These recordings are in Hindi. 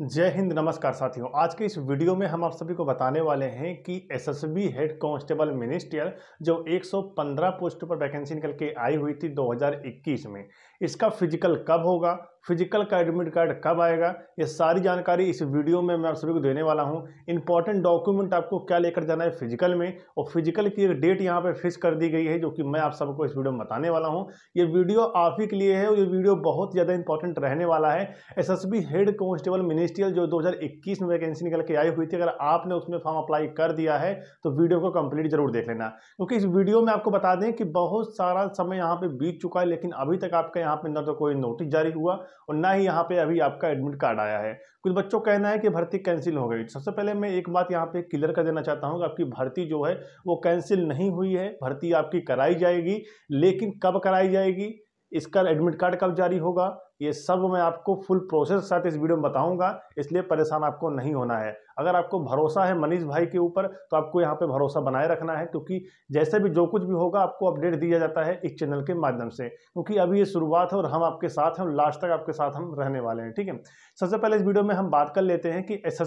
जय हिंद, नमस्कार साथियों। आज के इस वीडियो में हम आप सभी को बताने वाले हैं कि एसएसबी हेड कांस्टेबल मिनिस्ट्रियल जो 115 पोस्ट पर वैकेंसी निकल के आई हुई थी 2021 में, इसका फ़िज़िकल कब होगा फ़िज़िकल का एडमिट कार्ड कब आएगा? ये सारी जानकारी इस वीडियो में मैं आप सभी को देने वाला हूँ। इंपॉर्टेंट डॉक्यूमेंट आपको क्या लेकर जाना है फ़िज़िकल में? और फ़िज़िकल की एक डेट यहाँ पे फिक्स कर दी गई है, जो कि मैं आप सबको इस वीडियो में बताने वाला हूँ। ये वीडियो आप ही के लिए है और ये वीडियो बहुत ज़्यादा इंपॉर्टेंट रहने वाला है। एस हेड कॉन्स्टेबल मिनिस्ट्रियल, जो दो हज़ार इक्कीस में वैकेंसी निकल के आई हुई थी, अगर आपने उसमें फॉर्म अप्लाई कर दिया है तो वीडियो को कंप्लीट ज़रूर देख लेना। क्योंकि इस वीडियो में आपको बता दें कि बहुत सारा समय यहाँ पे बीत चुका है, लेकिन अभी तक आपका यहाँ पे ना तो कोई नोटिस जारी हुआ और ना ही यहाँ पे अभी आपका एडमिट कार्ड आया है। कुछ बच्चों कहना है कि भर्ती कैंसिल हो गई। सबसे पहले मैं एक बात यहाँ पे क्लियर कर देना चाहता हूँ कि आपकी भर्ती जो है, वो कैंसिल नहीं हुई है। भर्ती आपकी कराई जाएगी, लेकिन कब कराई जाएगी, इसका एडमिट कार्ड कब जारी होगा? ये सब मैं आपको फुल प्रोसेस साथ इस वीडियो में बताऊँगा, इसलिए परेशान आपको नहीं होना है। अगर आपको भरोसा है मनीष भाई के ऊपर तो आपको यहाँ पे भरोसा बनाए रखना है, क्योंकि जैसे भी जो कुछ भी होगा, आपको अपडेट दिया जाता है इस चैनल के माध्यम से। क्योंकि अभी ये शुरुआत है और हम आपके साथ हैं लास्ट तक आपके साथ हम रहने वाले हैं, ठीक है? सबसे पहले इस वीडियो में हम बात कर लेते हैं कि एस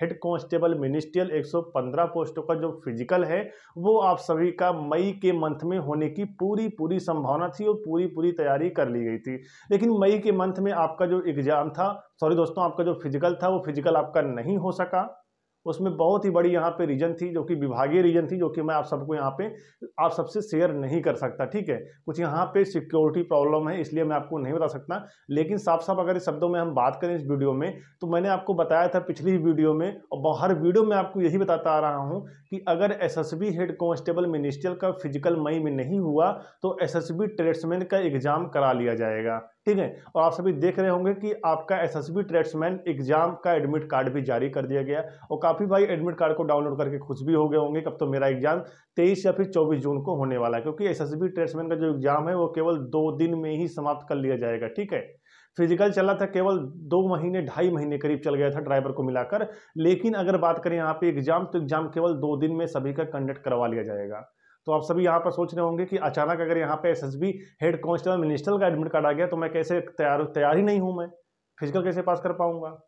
हेड कॉन्स्टेबल मिनिस्ट्रियल एक सौ पंद्रह पोस्टों का जो फ़िज़िकल है, वो आप सभी का मई के मंथ में होने की पूरी पूरी संभावना थी और पूरी पूरी तैयारी कर ली गई थी। लेकिन मई के मंथ में आपका जो एग्ज़ाम था, सॉरी दोस्तों, आपका जो फ़िज़िकल था, वो फ़िज़िकल आपका नहीं हो सका। उसमें बहुत ही बड़ी यहाँ पे रीजन थी, जो कि विभागीय रीजन थी, जो कि मैं आप सबको यहाँ पे, आप सबसे शेयर नहीं कर सकता, ठीक है? कुछ यहाँ पे सिक्योरिटी प्रॉब्लम है, इसलिए मैं आपको नहीं बता सकता। लेकिन साफ़ साफ़ अगर इस शब्दों में हम बात करें इस वीडियो में तो मैंने आपको बताया था पिछली वीडियो में, और हर वीडियो में आपको यही बताता आ रहा हूँ कि अगर एस हेड कॉन्स्टेबल मिनिस्ट्रियल का फ़िज़िकल मई में नहीं हुआ तो एस ट्रेड्समैन का एग्ज़ाम करा लिया जाएगा। ठीक है? और आप सभी देख रहे होंगे कि आपका एसएसबी ट्रेड्समैन एग्ज़ाम का एडमिट कार्ड भी जारी कर दिया गया। और काफ़ी भाई एडमिट कार्ड को डाउनलोड करके खुश भी हो गए होंगे कब तो मेरा एग्ज़ाम तेईस या फिर चौबीस जून को होने वाला है, क्योंकि एसएसबी ट्रेड्समैन का जो एग्ज़ाम है वो केवल दो दिन में ही समाप्त कर लिया जाएगा, ठीक है? फ़िज़िकल चला था केवल दो महीने, ढाई महीने करीब चल गया था ड्राइवर को मिलाकर। लेकिन अगर बात करें यहाँ पे एग्ज़ाम तो एग्ज़ाम केवल दो दिन में सभी का कंडक्ट करवा लिया जाएगा। तो आप सभी यहाँ पर सोच रहे होंगे कि अचानक अगर यहाँ पे एसएसबी हेड कांस्टेबल मिनिस्टर का एडमिट कार्ड आ गया तो मैं कैसे तैयार तैयार ही नहीं हूँ मैं। फ़िज़िकल कैसे पास कर पाऊँगा?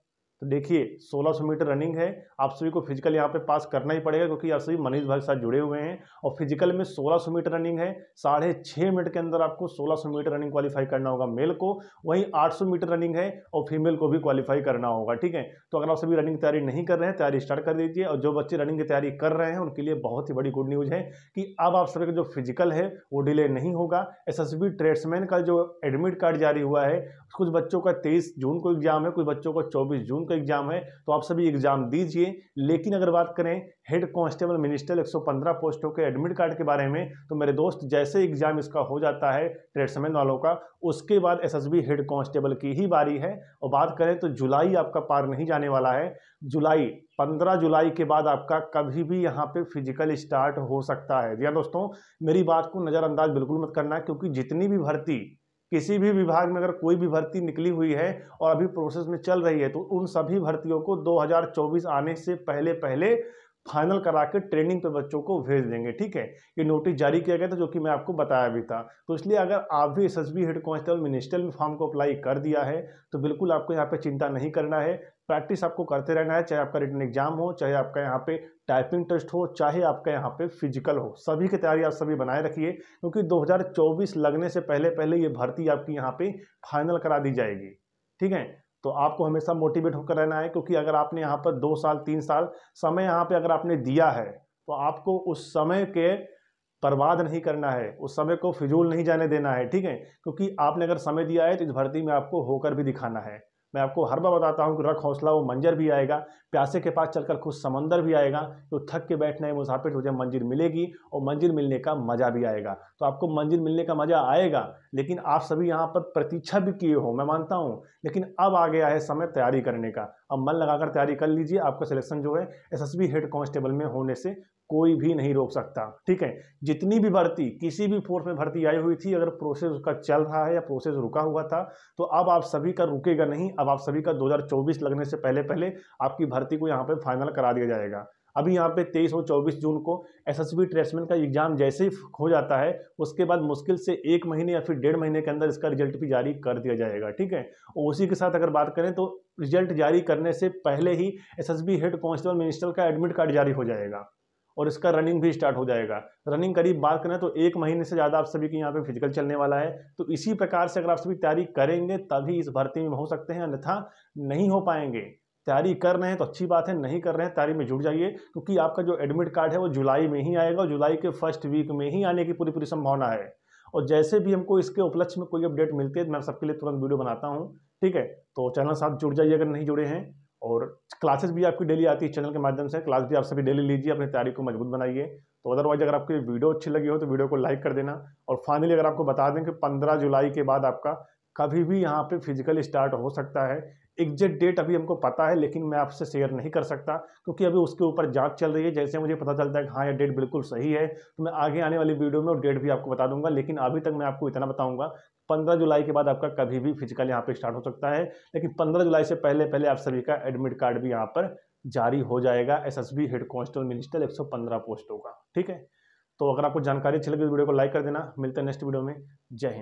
तो देखिए 1600 मीटर रनिंग है। आप सभी को फ़िज़िकल यहाँ पे पास करना ही पड़ेगा क्योंकि आप सभी मनीष भाई के साथ जुड़े हुए हैं और फ़िज़िकल में 1600 मीटर रनिंग है। साढ़े छः मिनट के अंदर आपको 1600 मीटर रनिंग क्वालिफाई करना होगा मेल को। वहीं 800 मीटर रनिंग है और फीमेल को भी क्वालिफाई करना होगा, ठीक है? तो अगर आप सभी रनिंग तैयारी नहीं कर रहे हैं, तैयारी स्टार्ट कर दीजिए और जो बच्चे रनिंग की तैयारी कर रहे हैं, उनके लिए बहुत ही बड़ी गुड न्यूज़ है कि अब आप सभी का जो फ़िज़िकल है, वो डिले नहीं होगा। एस ट्रेड्समैन का जो एडमिट कार्ड जारी हुआ है, कुछ बच्चों का तेईस जून को एग्ज़ाम है, कुछ बच्चों का चौबीस जून का एग्ज़ाम है तो आप सभी एग्ज़ाम दीजिए। लेकिन अगर बात करें हेड कांस्टेबल मिनिस्टर 115 पोस्टों के एडमिट कार्ड के बारे में तो मेरे दोस्त, जैसे एग्ज़ाम इसका हो जाता है ट्रेडसमैन वालों का, उसके बाद एसएसबी हेड कांस्टेबल की ही बारी है। और बात करें तो जुलाई आपका पार नहीं जाने वाला है। जुलाई 15 जुलाई के बाद आपका कभी भी यहाँ पे फ़िज़िकल स्टार्ट हो सकता है। जी हाँ दोस्तों, मेरी बात को नज़रअंदाज बिल्कुल मत करना, क्योंकि जितनी भी भर्ती किसी भी विभाग में अगर कोई भी भर्ती निकली हुई है और अभी प्रोसेस में चल रही है तो उन सभी भर्तियों को 2024 आने से पहले पहले फाइनल करा के ट्रेनिंग पे बच्चों को भेज देंगे, ठीक है? ये नोटिस जारी किया गया था, जो कि मैं आपको बताया भी था। तो इसलिए अगर आप भी S S B head constable minister में फॉर्म को अप्लाई कर दिया है तो बिल्कुल आपको यहाँ पे चिंता नहीं करना है। प्रैक्टिस आपको करते रहना है, चाहे आपका रिटर्न एग्ज़ाम हो, चाहे आपका यहाँ पे टाइपिंग टेस्ट हो, चाहे आपका यहाँ पे फ़िज़िकल हो। सभी की तैयारी आप सभी बनाए रखिए, क्योंकि 2024 लगने से पहले पहले ये भर्ती आपकी यहाँ पे फाइनल करा दी जाएगी। ठीक है? तो आपको हमेशा मोटिवेट होकर रहना है, क्योंकि अगर आपने यहाँ पर दो साल, तीन साल समय यहाँ पर अगर आपने दिया है तो आपको उस समय के बर्बाद नहीं करना है, उस समय को फिजूल नहीं जाने देना है। ठीक है? क्योंकि आपने अगर समय दिया है तो इस भर्ती में आपको होकर भी दिखाना है। मैं आपको हर बार बताता हूँ कि रख हौसला, वो मंजर भी आएगा, प्यासे के पास चलकर खुद समंदर भी आएगा तो थक के बैठना है मुसाफिर तुझे मंजिल मिलेगी और मंजिल मिलने का मज़ा भी आएगा। तो आपको मंजिल मिलने का मज़ा आएगा, लेकिन आप सभी यहाँ पर प्रतीक्षा भी किए हो, मैं मानता हूँ, लेकिन अब आ गया है समय तैयारी करने का। अब मन लगाकर तैयारी कर लीजिए, आपका सिलेक्शन जो है एस हेड कांस्टेबल में होने से कोई भी नहीं रोक सकता। ठीक है? जितनी भी भर्ती, किसी भी फोर्स में भर्ती आई हुई थी, अगर प्रोसेस उसका चल रहा है या प्रोसेस रुका हुआ था तो अब आप सभी का रुकेगा नहीं। अब आप सभी का 2024 लगने से पहले पहले आपकी भर्ती को यहाँ पे फाइनल करा दिया जाएगा। अभी यहाँ पे तेईस और चौबीस जून को एस एस बी ट्रेसमेंट का एग्ज़ाम जैसे ही हो जाता है, उसके बाद मुश्किल से एक महीने या फिर डेढ़ महीने के अंदर इसका रिज़ल्ट भी जारी कर दिया जाएगा। ठीक है? और उसी के साथ अगर बात करें तो रिज़ल्ट जारी करने से पहले ही S S B head constable minister का एडमिट कार्ड जारी हो जाएगा। और इसका रनिंग भी स्टार्ट हो जाएगा। रनिंग करीब बात करें तो एक महीने से ज़्यादा आप सभी के यहाँ पे फ़िज़िकल चलने वाला है। तो इसी प्रकार से अगर आप सभी तैयारी करेंगे, तभी इस भर्ती में हो सकते हैं, अन्यथा नहीं हो पाएँगे। तैयारी कर रहे हैं तो अच्छी बात है, नहीं कर रहे हैं, तैयारी में जुड़ जाइए, क्योंकि आपका जो एडमिट कार्ड है वो जुलाई में ही आएगा जुलाई के फ़र्स्ट वीक में ही आने की पूरी पूरी संभावना है। और जैसे भी हमको इसके उपलक्ष्य में कोई अपडेट मिलती है, मैं सबके लिए तुरंत वीडियो बनाता हूँ, ठीक है? तो चैनल साथ जुड़ जाइए अगर नहीं जुड़े हैं। और क्लासेस भी आपकी डेली आती है चैनल के माध्यम से। क्लास भी आप सभी डेली लीजिए, अपनी तैयारी को मज़बूत बनाइए। तो अदरवाइज़ अगर आपकी वीडियो अच्छी लगी हो तो वीडियो को लाइक कर देना। और फाइनली अगर आपको बता दें कि पंद्रह जुलाई के बाद आपका कभी भी यहाँ पे फ़िज़िकल स्टार्ट हो सकता है। एग्जैक्ट डेट अभी हमको पता है, लेकिन मैं आपसे शेयर नहीं कर सकता, क्योंकि अभी उसके ऊपर जाँच चल रही है। जैसे मुझे पता चलता है कि हाँ ये डेट बिल्कुल सही है तो मैं आगे आने वाली वीडियो में डेट भी आपको बता दूँगा, लेकिन अभी तक मैं आपको इतना बताऊँगा, पंद्रह जुलाई के बाद आपका कभी भी फ़िज़िकल यहाँ पे स्टार्ट हो सकता है, लेकिन पंद्रह जुलाई से पहले पहले आप सभी का एडमिट कार्ड भी यहाँ पर जारी हो जाएगा, एसएसबी हेड कांस्टेबल मिनिस्टर 115 पोस्टों का, ठीक है? तो अगर आपको जानकारी अच्छी लगी तो वीडियो को लाइक कर देना, मिलते हैं नेक्स्ट वीडियो में, जय हिंद।